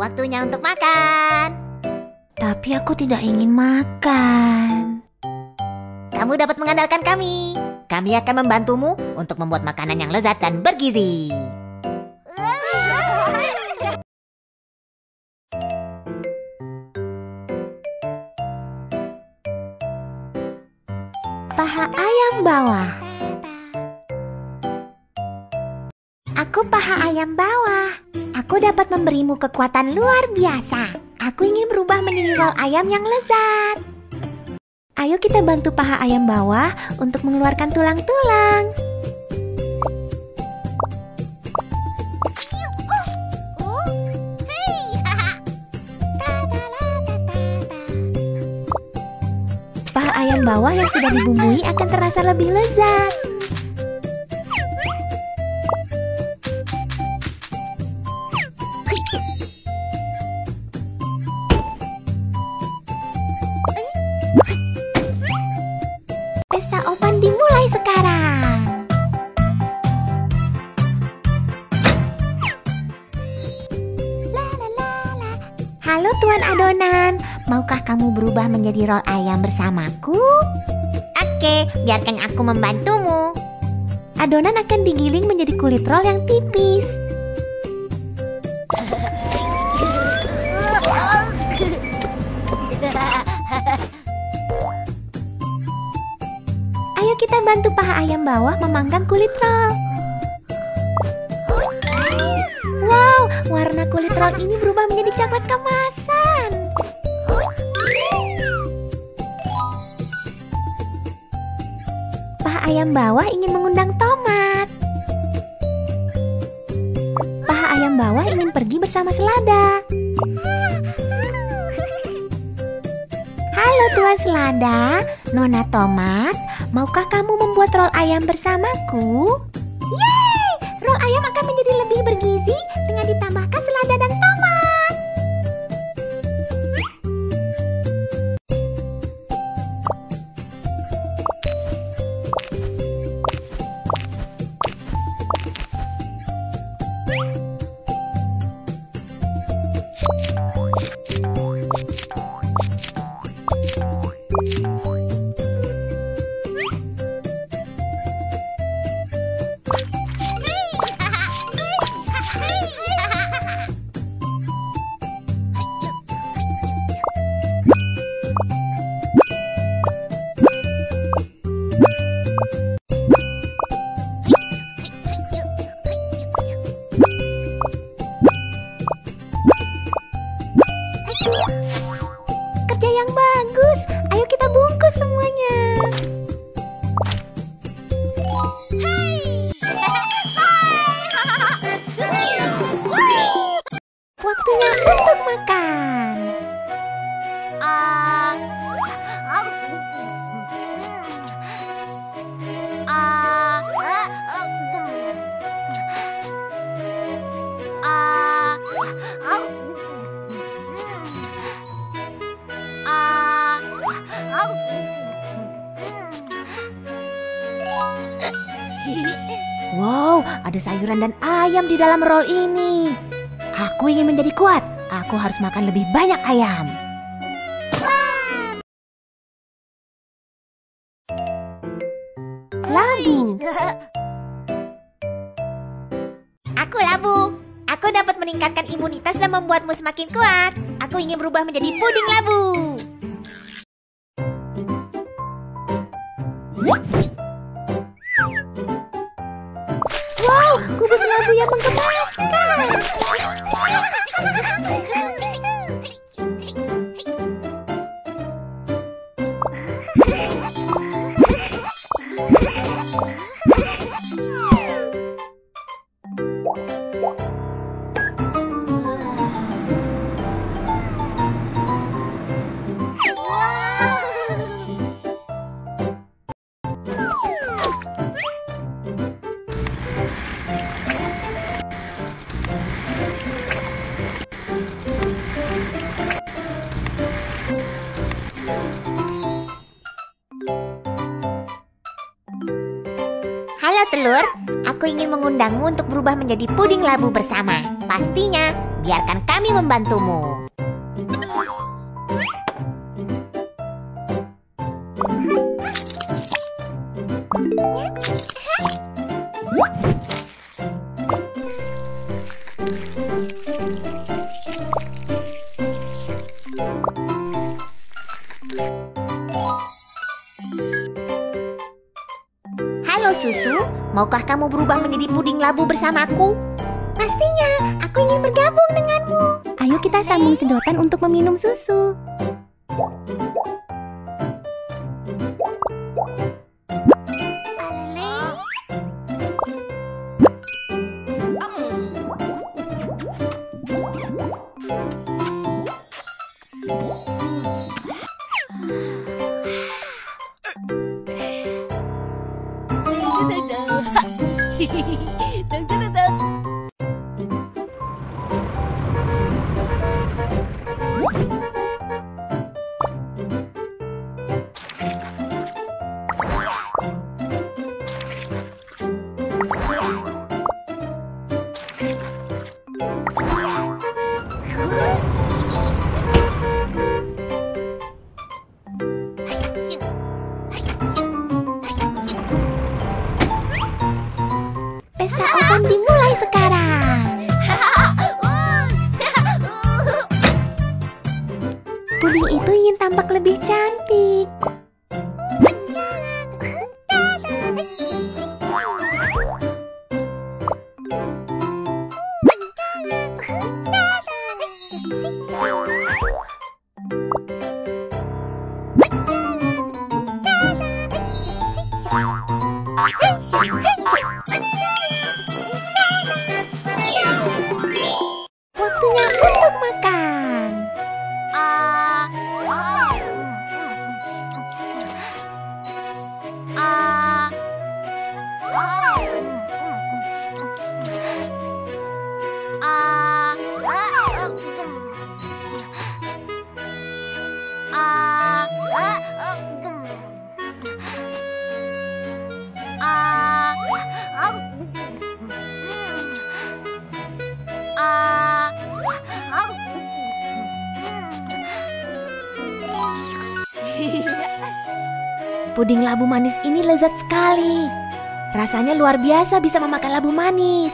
Waktunya untuk makan. Tapi aku tidak ingin makan. Kamu dapat mengandalkan kami. Kami akan membantumu untuk membuat makanan yang lezat dan bergizi. Paha ayam bawah. Aku paha ayam bawah. Aku dapat memberimu kekuatan luar biasa. Aku ingin berubah menjadi roll ayam yang lezat. Ayo kita bantu paha ayam bawah untuk mengeluarkan tulang-tulang. Paha ayam bawah yang sudah dibumbui akan terasa lebih lezat. Pesta opan dimulai sekarang. Halo Tuan Adonan, maukah kamu berubah menjadi roll ayam bersamaku? Oke, biarkan aku membantumu. Adonan akan digiling menjadi kulit roll yang tipis. Ayo kita bantu paha ayam bawah memanggang kulit roll. Wow, warna kulit roll ini berubah menjadi coklat kemasan. Paha ayam bawah ingin mengundang tomat. Paha ayam bawah ingin pergi bersama selada. Halo Tuan Selada, Nona Tomat, maukah kamu membuat roll ayam bersamaku? Yeay, roll ayam akan menjadi lebih bergizi untuk makan. Ah, ah, ah, Wow, ada sayuran dan ayam di dalam roll ini. Aku ingin menjadi kuat. Aku harus makan lebih banyak ayam. Labu. Aku labu. Aku dapat meningkatkan imunitas dan membuatmu semakin kuat. Aku ingin berubah menjadi puding labu. Wow, kubus labu yang menggemaskan. Telur, aku ingin mengundangmu untuk berubah menjadi puding labu bersama. Pastinya, biarkan kami membantumu. Maukah kamu berubah menjadi puding labu bersamaku? Pastinya, aku ingin bergabung denganmu. Ayo kita sambung sedotan untuk meminum susu. Pesta Hehehehe itu ingin tampak lebih cantik. Puding labu manis ini lezat sekali. Rasanya luar biasa bisa memakan labu manis.